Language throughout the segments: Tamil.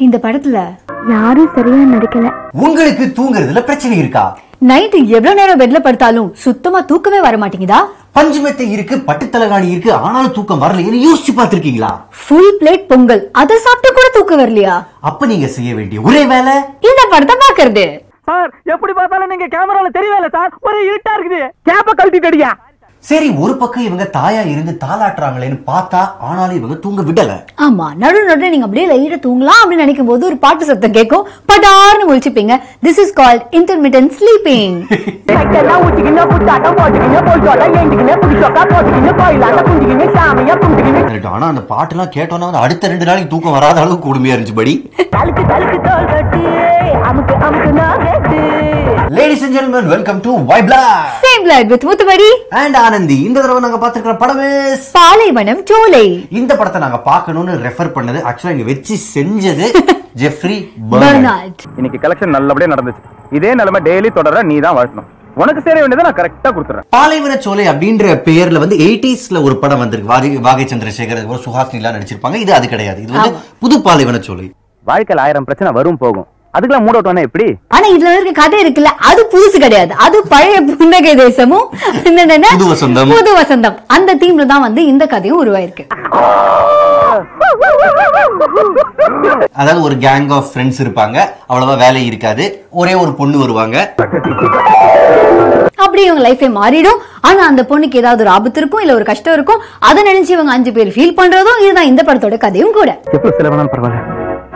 இந்த படத்துல யாரும் சரியா நடிக்கல. உங்களுக்கு தூங்குறதுல பிரச்சனை இருக்கா? நைட்டு எவ்வளவு நேரம் பெட்ல படுத்தாலும் சுத்தமா தூக்கமே வர மாட்டேங்குதா? பஞ்சுமெத்தை இருக்கு பட்டு தலகாணி இருக்கு ஆனாலும் தூக்கம் வரலைன்னு யோசிச்சு பார்த்திருக்கீங்களா? ஃபுல் பிளேட் பொங்கல் அதை சாப்பிட்டு கூட தூக்கம் வரலையா? அப்ப நீங்க செய்ய வேண்டிய ஒரே வேலை? இந்த படத்தை பாக்குறது சார் எப்படி பார்த்தாலும் நீங்க கேமரால தெரியல சார். ஒரே இருட்டா இருக்குது. கேப்ப கழட்டிட்டடியா? சரி ஒரு பக்கம் இவங்க தாயா இருந்து தாளாட்டுறாங்களேன்னு பார்த்தா ஆனாலும் இவங்க தூங்க விடல. ஆமா நடு நடு நீங்க அப்படியே லைட்டா தூங்கலாம் அப்படின்னு நினைக்கும் போது ஒரு பாட்டு சத்தம் கேட்கும். படார்னு முழிச்சுப்பீங்க this is called intermediate sleeping ஆனா அந்த பாட்டுலாம் கேட்டோன்னா வந்து அடுத்த ரெண்டு நாளைக்கு தூக்கம் வராத அளவுக்கு கொடுமையா இருந்துச்சு படி. Ladies and gentlemen welcome to வைப்லா same blood with Muthumadi and Anandhi இந்த தடவை நாங்க பார்த்திருக்கிற படமே பாலைவனம் சோலை. இந்த படத்தை நாங்க பார்க்கணும்னு ரெஃபர் பண்ணது ஆக்சுவலா இங்க வச்சு செஞ்சது ஜெஃப்ரி பர்னார்ட் பெர்னார்ட் இன்னைக்கு கலெக்ஷன் நல்லபடியா நடந்துச்சு. இதே நிலைமை டெய்லி தொடர நீ தான் வாழ்த்தணும் உனக்கு சேர வேண்டியதை நான் கரெக்டா கொடுத்துறேன் பாலைவன சோலை அப்படின்ற பெயர்ல வந்து எயிட்டிஸ்ல ஒரு படம் வந்திருக்கு. வாரி வாகை சந்திரசேகர் ஒரு சுஹாசினி எல்லாம் நடிச்சிருப்பாங்க. இது அது கிடையாது. இது வந்து புது பாலைவன சோலை. வாழ்க்கையில் ஆயிரம் பிரச்சனை வரும் போகும். அதுக்கெல்லாம் மூட் அவுட் எப்படி? ஆனா இதுல இருக்க கதை இருக்குல்ல அது புதுசு கிடையாது. அது பழைய புன்னகை தேசமும் புது வசந்தம். புது வசந்தம். அந்த தீம்ல தான் வந்து இந்த கதையும் உருவாயிருக்கு. அதாவது ஒரு கேங் ஆஃப் ஃப்ரெண்ட்ஸ் இருப்பாங்க. அவ்வளவா வேலை இருக்காது. ஒரே ஒரு பொண்ணு வருவாங்க. அப்படி இவங்க லைஃபே மாறிடும். ஆனா அந்த பொண்ணுக்கு ஏதாவது ஒரு ஆபத்து இருக்கும் இல்ல ஒரு கஷ்டம் இருக்கும் அதை நினைச்சு இவங்க அஞ்சு பேர் ஃபீல் பண்றதும் இதுதான் இந்த படத்தோட கதையும் கூட.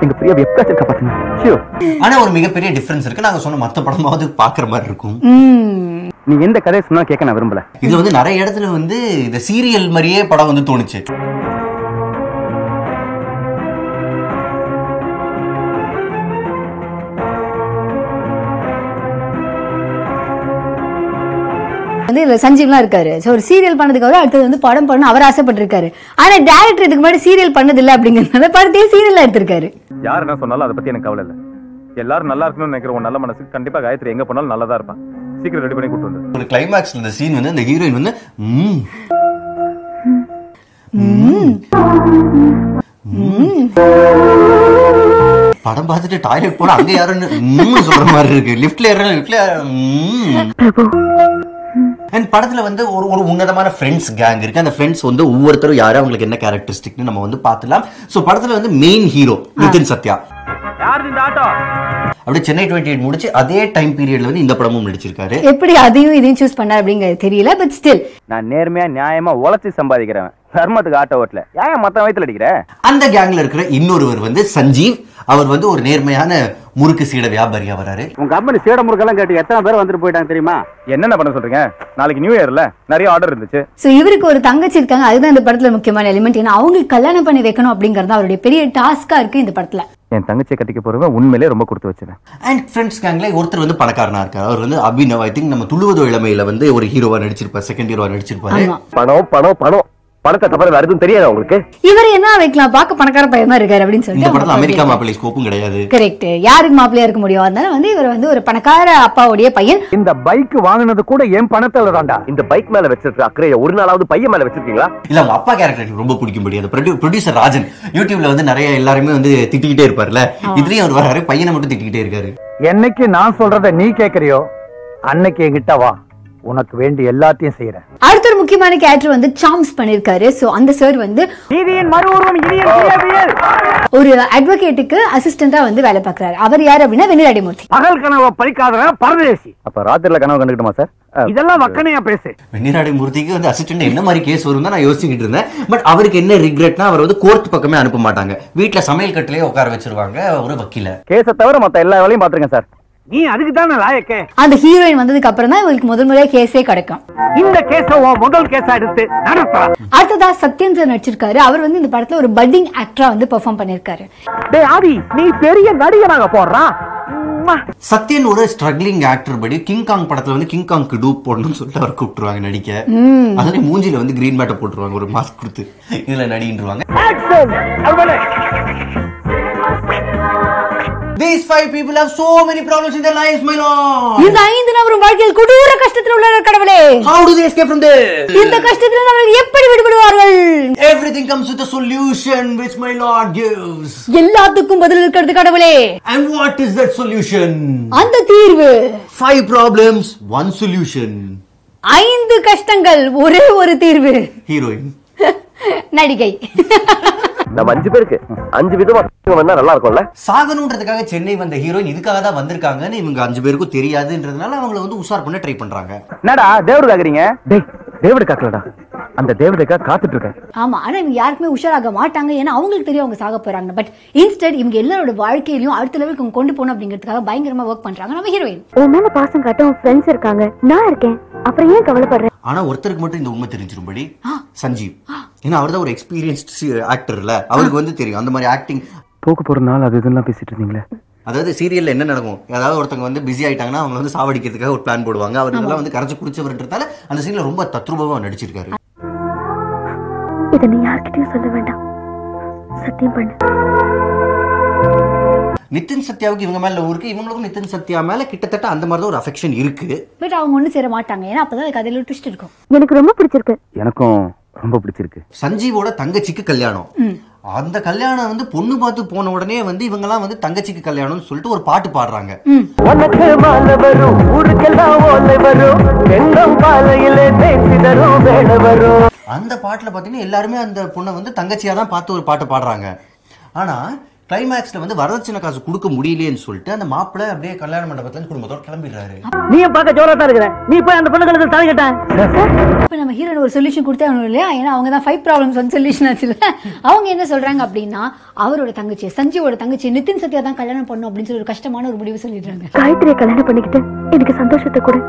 எங்க பிரியா எப்படியாச்சும் காப்பாத்துங்க ஷியோர் ஆனா ஒரு மிகப்பெரிய டிஃபரன்ஸ் இருக்கு. நாங்க சொன்ன மத்த படமாவது பாக்குற மாதிரி இருக்கும். உம் நீ எந்த கதையை சொன்னா கேட்க நான் விரும்பல. இதுல வந்து நிறைய இடத்துல வந்து இந்த சீரியல் மாதிரியே படம் வந்து தோணுச்சு. வந்து இதுல சஞ்சீவ்லாம் இருக்காரு. சோ ஒரு சீரியல் பண்ணதுக்கு அப்புறம் அடுத்தது வந்து படம் பண்ண அவர் ஆசைப்பட்டிருக்காரு. ஆனா டேரக்டர் இதுக்கு முன்னாடி சீரியல் பண்ணது இல்ல அப்படிங்கறத படத்தையே சீரியலா எடுத்திருக்காரு. யார் என்ன சொன்னாலும் அதை பத்தி எனக்கு கவலை இல்ல. எல்லாரும் நல்லா இருக்கணும்னு நினைக்கிற உன் நல்ல மனசுக்கு கண்டிப்பா காயத்ரி எங்க போனாலும் நல்லதா இருப்பான் சீக்கிரம் ரெடி பண்ணி கூட்டு வந்து. ஒரு கிளைமேக்ஸ்ல இந்த சீன் வந்து இந்த ஹீரோயின் வந்து. படம் பார்த்துட்டு டாய்லெட் போனா அங்க யாருன்னு சொல்ற மாதிரி இருக்கு. லிஃப்ட்ல ஏற லிஃப்ட்ல அண்ட் படத்துல வந்து ஒரு ஒரு உன்னதமான ஃப்ரெண்ட்ஸ் கேங் இருக்கு. அந்த ஃப்ரெண்ட்ஸ் வந்து ஒவ்வொருத்தரும் யாரு அவங்களுக்கு என்ன கேரக்டரிஸ்டிக்னு நம்ம வந்து பார்த்துலாம் சோ படத்துல வந்து மெயின் ஹீரோ நிதின் சத்யா. அப்படியே சென்னை டுவெண்ட்டி எயிட் முடிச்சு அதே டைம் பீரியட்ல வந்து இந்த படமும் நடிச்சிருக்காரு. எப்படி அதையும் இதையும் சூஸ் பண்ணார் அப்படிங்கிறது தெரியல பட் ஸ்டில் நான் நேர்மையா நியாயமா உழைச்சி சம்பாதிக்கிறவன். தர்மத்துக்கு ஆட்டோ ஓட்டல. ஏன் மத்த வயத்துல அடிக்கிற? அந்த கேங்ல இருக்கிற இன்னொருவர் வந்து சஞ்சீவ். அவர் வந்து ஒரு நேர்மையான முறுக்கு சீட வியாபாரியா வராரு. உங்க கம்பெனி சீட முறுக்கெல்லாம் கேட்டு எத்தனை பேர் வந்துட்டு போயிட்டாங்க தெரியுமா? என்னென்ன பண்ண சொல்றீங்க? நாளைக்கு நியூ இயர்ல நிறைய ஆர்டர் இருந்துச்சு. சோ இவருக்கு ஒரு தங்கச்சி இருக்காங்க. அதுதான் இந்த படத்துல முக்கியமான எலிமெண்ட் ஏன்னா அவங்களுக்கு கல்யாணம் பண்ணி வைக்கணும் அப்படிங்கறது அவருடைய பெரிய டாஸ்கா இருக்கு இந்த படத்துல. என் தங்கச்சியை கட்டிக்க போறவன் உண்மையிலே ரொம்ப கொடுத்து வச்சிருவேன். அண்ட் ஃப்ரெண்ட்ஸ் கேங்ல ஒருத்தர் வந்து பணக்காரனா இருக்காரு. அவர் வந்து அபினவ் ஐ திங்க் நம்ம துளுவதோ இளமையில வந்து ஒரு ஹீரோவா நடிச்சிருப்பாரு செகண்ட் ஹீரோவா நடிச்சிருப்பாரு. ஆமா. பணம் பணம் பணம். பணத்தை தவிர வேற எதுவும் தெரியாது உங்களுக்கு? இவர் என்ன வைக்கலாம்? பார்க்க பணக்கார பையன் மாதிரி இருக்காரு அப்படின்னு இந்த படத்துல அமெரிக்கா மாப்பிள்ளை ஸ்கோப்பும் கிடையாது. கரெக்ட் யாருக்கு மாப்பிள்ளையா இருக்க முடியும்? அதனால வந்து இவர் வந்து ஒரு பணக்கார அப்பாவுடைய பையன். இந்த பைக் வாங்குனது கூட என் பணத்துல தான்டா. இந்த பைக் மேல வச்சிருக்க அக்கறைய ஒரு நாளாவது பையன் மேல வச்சிருக்கீங்களா? இல்ல அவங்க அப்பா கேரக்டர் ரொம்ப பிடிக்கும்படி அந்த ப்ரொடியூசர் ராஜன் யூடியூப்ல வந்து நிறைய எல்லாருமே வந்து திட்டிக்கிட்டே இருப்பார்ல இதுலயும் அவர் வராரு பையனை மட்டும் திட்டிக்கிட்டே இருக்காரு. என்னைக்கு நான் சொல்றத நீ கேக்குறியோ அன்னைக்கு என்கிட்ட வா. உனக்கு வேண்டிய எல்லாத்தையும் செய்யறேன் அடுத்த ஒரு முக்கியமான கேரக்டர் வந்து சாம்ஸ் பண்ணிருக்காரு. சோ அந்த சார் வந்து ஒரு அட்வொகேட்டுக்கு அசிஸ்டண்டா வந்து வேலை பார்க்கறாரு. அவர் யார் அப்படின்னா வெண்ணிலாடிமூர்த்தி. பகல் கனவை பறிக்காதவன் பரதேசி. அப்ப ராத்திரில கனவு கண்டுக்கிட்டோமா சார் இதெல்லாம் வக்கனையா பேசு. வெண்ணிராடை மூர்த்திக்கு வந்து அசிஸ்டன்ட் என்ன மாதிரி கேஸ் வரும் நான் யோசிச்சுக்கிட்டு இருந்தேன். பட் அவருக்கு என்ன ரிக்ரெட்னா அவர் வந்து கோர்ட் பக்கமே அனுப்ப மாட்டாங்க. வீட்டுல சமையல் கட்டிலே உட்கார வச்சிருவாங்க ஒரு வக்கீல. கேஸை தவிர மத்த எல்லா வேலையும் பாத்துருக்கேன் சார் நீ அதுக்கு தானே லாயக்கே? அந்த ஹீரோயின் வந்ததுக்கு அப்புறம் தான் இவங்களுக்கு முதல் முறையா கேஸே கிடைக்கும். இந்த கேஸ முதல் கேஸா எடுத்து நடத்தலாம் அடுத்ததா சத்யன் சார் நடிச்சிருக்காரு. அவர் வந்து இந்த படத்துல ஒரு பட்டிங் ஆக்டரா வந்து பெர்ஃபார்ம் பண்ணிருக்காரு டேய் ஆதி நீ பெரிய நடிகனாக போடுறான் சத்யன் ஒரு ஸ்ட்ரகிளிங் ஆக்டர் படி கிங் காங் படத்துல வந்து கிங் காங்க்கு டூப் போடணும்னு சொல்லிட்டு அவர் கூப்பிட்டுருவாங்க நடிக்க. அதுல மூஞ்சில வந்து கிரீன் மேட்டை போட்டுருவாங்க. ஒரு மாஸ்க் கொடுத்து இதுல நடின்றுவாங்க These five people have so many problems in their lives, my lord. இந்த ஐந்து நபரும் வாழ்க்கையில் கொடூர கஷ்டத்தில் உள்ளனர் கடவுளே How do they escape from this? இந்த கஷ்டத்தில் அவர்கள் எப்படி விடுபடுவார்கள் Everything comes with a solution which my lord gives. எல்லாத்துக்கும் பதில் இருக்கிறது கடவுளே And what is that solution? அந்த தீர்வு Five problems, one solution. ஐந்து கஷ்டங்கள் ஒரே ஒரு தீர்வு Heroine. நடிகை நம்ம அஞ்சு பேருக்கு அஞ்சு விதமா வந்தா நல்லா இருக்கும்ல? சாகணுன்றதுக்காக சென்னை வந்த ஹீரோயின் இதுக்காக தான் வந்திருக்காங்கன்னு இவங்க அஞ்சு பேருக்கும் தெரியாதுன்றதுனால அவங்கள வந்து உஷார் பண்ண ட்ரை பண்றாங்க. என்னடா தேவடு காக்குறீங்க? டேய் தேவடு காக்கலடா. அந்த தேவதைக்காக காத்துட்டு இருக்கேன் ஆமா ஆனா இவங்க யாருக்குமே உஷாராக மாட்டாங்க. ஏன்னா அவங்களுக்கு தெரியும் அவங்க சாக போறாங்க பட் இன்ஸ்டெட் இவங்க எல்லாரோட வாழ்க்கையிலயும் அடுத்த லெவலுக்கு கொண்டு போகணும் அப்படிங்கிறதுக்காக பயங்கரமா ஒர்க் பண்றாங்க. நம்ம ஹீரோயின் உன் மேல பாசம் காட்ட உன் ஃப்ரெண்ட்ஸ் இருக்காங்க. நான் இருக்கேன். அப்புறம் ஏன் கவலைப்படுற? ஆனா ஒருத்தருக்கு மட்டும் இந்த உண்மை தெரிஞ்சிரும்படி. சஞ்சீவ். ஏன்னா அவர் தான் ஒரு எக்ஸ்பீரியன்ஸ்ட் ஆக்டர்ல அவருக்கு வந்து தெரியும். அந்த மாதிரி ஆக்டிங் போக்கு போற நாள் அது இதெல்லாம் பேசிட்டு இருந்தீங்களே? அதாவது சீரியல்ல என்ன நடக்கும்? அதாவது ஒருத்தவங்க வந்து பிஸி ஆயிட்டாங்கன்னா அவங்க வந்து சாவடிக்கிறதுக்காக ஒரு பிளான் போடுவாங்க. அவர் இதெல்லாம் வந்து கரைச்சு குடிச்சவர்ன்றதால அந்த சீன்ல ரொம்ப தத்ரூபமா நடிச்சிருக்காரு. இதை நீ யார்கிட்டயும் சொல்ல வேண்டாம். சத்தியம் பண்ணு. நிதின் சத்யாவுக்கு இவங்க மேல இருக்கு இவங்களுக்கும் நிதின் சத்யா மேல கிட்டத்தட்ட அந்த மாதிரி தான் ஒரு அஃபெக்ஷன் இருக்கு. பட் அவங்க ஒண்ணு சேர மாட்டாங்க. ஏன்னா அப்பதான் கதையில ட்விஸ்ட் இருக்கும். எனக்கு ரொம்ப பிடிச்சிருக்கு. எனக்கும் ரொம்ப பிடிச்சிருக்கு. சஞ்சீவோட தங்கச்சிக்கு கல்யாணம். அந்த கல்யாணம் வந்து பொண்ணு பார்த்து போன உடனே வந்து இவங்கெல்லாம் வந்து தங்கச்சிக்கு கல்யாணம்னு சொல்லிட்டு ஒரு பாட்டு பாடுறாங்க. அந்த பாட்டுல பாத்தீங்கன்னா எல்லாருமே அந்த பொண்ணை வந்து தங்கச்சியா தான் பார்த்து ஒரு பாட்டு பாடுறாங்க. ஆனா கிளைமேக்ஸ்ல வந்து வரதட்சணை காசு கொடுக்க முடியலையேன்னு சொல்லிட்டு அந்த மாப்பிள்ளை அப்படியே கல்யாண மண்டபத்துல இருந்து குடும்பத்தோட கிளம்பிடுறாரு. நீயும் பார்க்க ஜோரா தான் இருக்கிற? நீ போய் அந்த பொண்ணுகளுக்கு தலை கேட்டேன். இப்ப நம்ம ஹீரோயின் ஒரு சொல்யூஷன் கொடுத்தே ஆகணும் இல்லையா? ஏன்னா அவங்க தான் ஃபைவ் ப்ராப்ளம்ஸ் வந்து சொல்யூஷன் ஆச்சுல. அவங்க என்ன சொல்றாங்க அப்படின்னா அவரோட தங்கச்சி சஞ்சீவோட தங்கச்சி நிதின் சத்யா தான் கல்யாணம் பண்ணும் அப்படின்னு சொல்லி ஒரு கஷ்டமான ஒரு முடிவு சொல்லிடுறாங்க. காயத்ரியை கல்யாணம் பண்ணிக்கிட்டு எனக்கு சந்தோஷத்தை கொடு.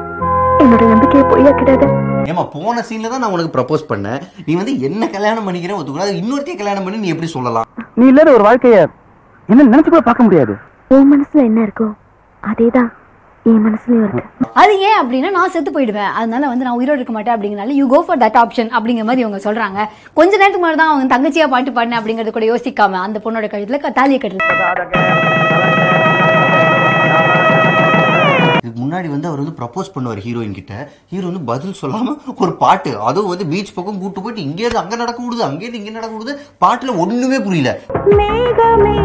என்னோட நம்பிக்கையை பொய்யாக்கிடாத. ஏமா போன சீன்ல தான் நான் உனக்கு ப்ரப்போஸ் பண்ணேன். நீ வந்து என்ன கல்யாணம் பண்ணிக்கிறேன் ஒத்துக்கூடாது இன்னொருத்தையும் கல்யாணம் பண்ணி நீ எப்படி சொல்லலாம்? நீ இல்லாத ஒரு வாழ்க்கைய என்ன நினைச்சு கூட பார்க்க முடியாது. உன் மனசுல என்ன இருக்கோ அதேதான். என் மனசுலயும் இருக்கு. அது ஏன் அப்படின்னா நான் செத்து போயிடுவேன். அதனால வந்து நான் உயிரோடு இருக்க மாட்டேன் அப்படிங்கறனால you go for that option அப்படிங்கிற மாதிரி இவங்க சொல்றாங்க. கொஞ்ச நேரத்துக்கு முன்னாடி தான் அவங்க தங்கச்சியா பாட்டு பாடினேன் அப்படிங்கறது கூட யோசிக்காம அந்த பொண்ணோட கழுத்துல தாலியை கட்டுறது இதுக்கு முன்னாடி வந்து அவர் வந்து ப்ரப்போஸ் பண்ணுவார் ஹீரோயின் கிட்ட. ஹீரோ வந்து பதில் சொல்லாம ஒரு பாட்டு. அதுவும் வந்து பீச் பக்கம் கூட்டு போயிட்டு இங்கேயிருந்து அங்க நடக்க விடுது அங்கேயிருந்து இங்க நடக்க விடுது. பாட்டுல ஒண்ணுமே புரியல. மேகமே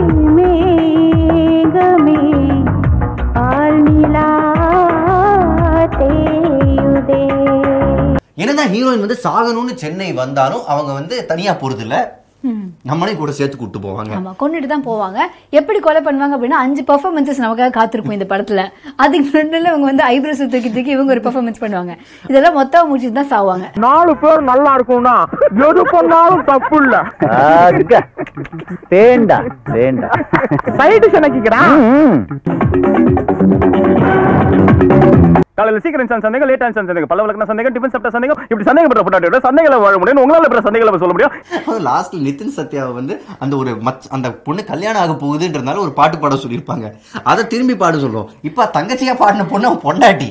என்னதான் ஹீரோயின் வந்து சாகணும்னு சென்னை வந்தாலும் அவங்க வந்து தனியா போறது இல்ல நம்மளையும் கூட சேர்த்து கூட்டு போவாங்க. ஆமா கொண்டுட்டு தான் போவாங்க. எப்படி கொலை பண்ணுவாங்க அப்படின்னா அஞ்சு பெர்ஃபார்மன்சஸ் நமக்காக காத்திருக்கும் இந்த படத்துல. அதுக்கு முன்னாடி இவங்க வந்து ஐப்ரோஸ் தூக்கி தூக்கி இவங்க ஒரு பெர்ஃபார்மன்ஸ் பண்ணுவாங்க. இதெல்லாம் மொத்தம் முடிச்சுட்டு தான் சாவாங்க. நாலு பேர் நல்லா இருக்கும்னா எது பண்ணாலும் தப்பு இல்ல. தேண்டா தேண்டா சைடு சனக்கிக்கிறா காலையில சீக்கிரம் சான் சந்தேகம் லேட் ஆன் சந்தேகம் பல்ல விளக்குன சந்தேகம் டிஃபன் சாப்பிட்ட சந்தேகம் இப்படி சந்தேகம் பண்ற பொட்டாட்டியோட சந்தேகங்களை வாழ முடியும். உங்களால அப்புறம் சந்தேகங்களை சொல்ல முடியும்? லாஸ்ட்ல நிதின் சத்யாவை வந்து அந்த ஒரு மச் அந்த பொண்ணு கல்யாணம் ஆக போகுதுன்றதுனால ஒரு பாட்டு பாட சொல்லியிருப்பாங்க. அதை திரும்பி பாட சொல்லுவோம். இப்ப தங்கச்சியா பாடின பொண்ணு அவன் பொண்டாட்டி.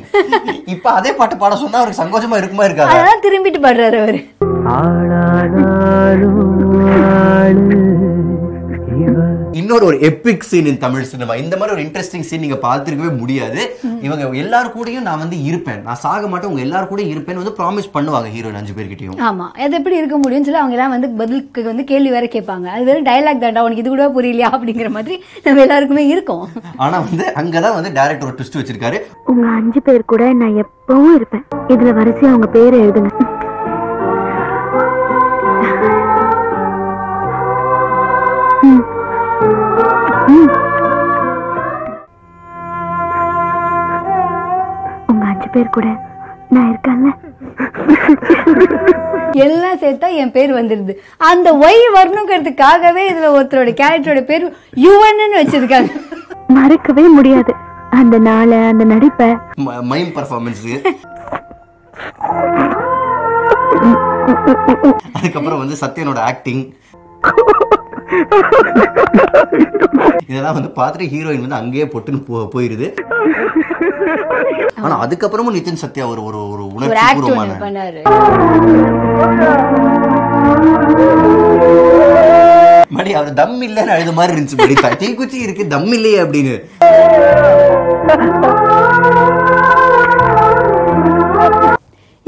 இப்ப அதே பாட்டு பாட சொன்னா அவருக்கு சங்கோச்சமா இருக்குமா இருக்காது? அதெல்லாம் திரும்பிட்டு பாடுறாரு அவரு. இன்னொரு ஒரு epic scene in Tamil cinema இந்த மாதிரி ஒரு இன்ட்ரெஸ்டிங் சீன் நீங்க பார்த்திருக்கவே முடியாது. இவங்க எல்லாரும் கூடயும் நான் வந்து இருப்பேன். நான் சாக மாட்டேன் உங்க எல்லாரும் கூட இருப்பேன்னு வந்து ப்ராமிஸ் பண்ணுவாங்க ஹீரோயின் அஞ்சு பேர்கிட்டயும். ஆமா. அது எப்படி இருக்க முடியும்னு சொல்லி அவங்க எல்லாம் வந்து பதிலுக்கு வந்து கேள்வி வேற கேட்பாங்க. அது வெறும் டயலாக் தாண்டா உனக்கு இது கூட புரியலையா அப்படிங்கிற மாதிரி நம்ம எல்லாருக்குமே இருக்கும். ஆனா வந்து அங்கதான் வந்து டேரக்டர் ஒரு ட்விஸ்ட் வச்சிருக்காரு. உங்க அஞ்சு பேர் கூட நான் எப்பவும் இருப்பேன். இதுல வரிசையா உங்க பேரை எழுதுங்க. பேர் கூட நான் இருக்கேன்ல. எல்லாம் சேர்த்தா என் பேர் வந்துருது. அந்த ஒய் வரணுங்கிறதுக்காகவே இதுல ஒருத்தரோட கேரக்டரோட பேர் யுவன்னு வச்சிருக்காங்க. மறக்கவே முடியாது. அந்த நாளை அந்த நடிப்பை. மைம் பர்ஃபார்மன்ஸ் அதுக்கப்புறம் வந்து சத்யனோட ஆக்டிங் இதெல்லாம் வந்து பார்த்துட்டு ஹீரோயின் வந்து அங்கேயே பொட்டுன்னு போயிருது. ஆனா அதுக்கப்புறமும் நிதின் சத்யா ஒரு ஒரு ஒரு உணர்ச்சி பண்ணாரு. மடி அவர் தம் இல்லைன்னு அழுத மாதிரி இருந்துச்சு மடி தீக்குச்சி இருக்கு தம் இல்லையே அப்படின்னு.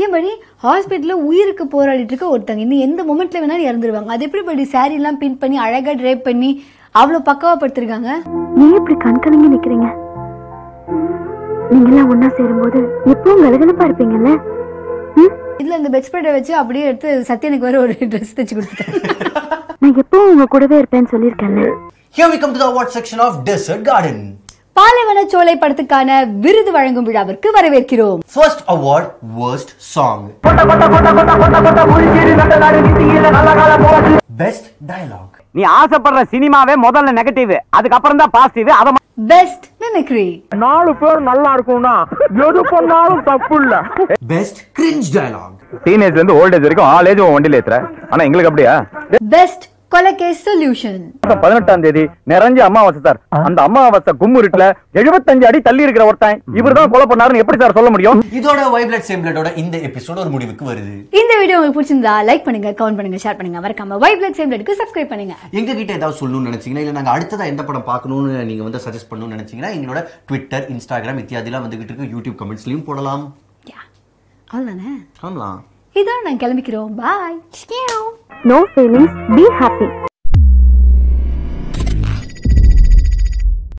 ஏன் படி ஹாஸ்பிட்டலில் உயிருக்கு போராடிட்டு இருக்க ஒருத்தங்க. இன்னும் எந்த மொமெண்ட்ல வேணாலும் இறந்துருவாங்க. அது எப்படி படி saree எல்லாம் பின் பண்ணி அழகா ட்ரேப் பண்ணி அவ்வளோ பக்காவா படுத்திருக்காங்க? ஏன் இப்படி கண் கலங்கி நிக்கிறீங்க? நீங்கெல்லாம் ஒன்னா சேரும்போது எப்பவும் கலகலப்பா இருப்பீங்கல்ல ம்? இதுல இந்த பெட் ஸ்ப்ரெட்டை வச்சு அப்படியே எடுத்து சத்யனுக்கு வேற ஒரு ட்ரெஸ் தைச்சு கொடுத்துட்டேன் நான் எப்பவும் உங்க கூடவே இருப்பேன்னு சொல்லியிருக்கேன்ல Here we come to the award section of Desert Garden. பாலைவன சோலை படத்துக்கான விருது வழங்கும் விழாவிற்கு வரவேற்கிறோம் First award, worst song. Best dialogue. நீ ஆசைப்படுற சினிமாவே முதல்ல நெகட்டிவ் அதுக்கப்புறம் தான் பாசிட்டிவ் அத பெஸ்ட் மிமிக்ரி நாலு பேர் நல்லா இருக்கும்னா எது பண்ணாலும் தப்பு இல்ல Best cringe dialogue. டீனேஜ்ல இருந்து ஓல்ட் ஏஜ் வரைக்கும் ஆல் ஏஜ் வண்டியில ஏத்துற. ஆனா எங்களுக்கு அப்படியா? பெஸ்ட் கொலகேஸ் சொல்யூஷன் பதினெட்டாம் தேதி நிறைஞ்ச அமாவாசை சார். அந்த அமாவாசை கும்முருட்டுல எழுபத்தஞ்சு அடி தள்ளி இருக்கிற ஒருத்தன். இவர்தான் கொலை பண்ணாருன்னு எப்படி சார் சொல்ல முடியும்? இதோட வைப்லெட் சேம்லெட்டோட இந்த எபிசோட் ஒரு முடிவுக்கு வருது. இந்த வீடியோ உங்களுக்கு பிடிச்சிருந்தா லைக் பண்ணுங்க கமெண்ட் பண்ணுங்க ஷேர் பண்ணுங்க. மறக்காம வைப்லெட் சேம்லெட்டுக்கு சப்ஸ்கிரைப் பண்ணுங்க. எங்க கிட்ட ஏதாவது சொல்லணும்னு நினைச்சீங்கன்னா இல்ல நாங்க அடுத்ததா எந்த படம் பார்க்கணும்னு நீங்க வந்து சஜஸ்ட் பண்ணணும்னு நினைச்சீங்கன்னா எங்களோட ட்விட்டர் இன்ஸ்டாகிராம் இத்தியாதிலாம் வந்துகிட்டு இருக்கு. யூடியூப் கமெண்ட்ஸ்லயும் போடலாம். அவ்வளோதானே ஆமாம் இதோட நான் கிளம்பிக்கிறோம் bye no feelings be happy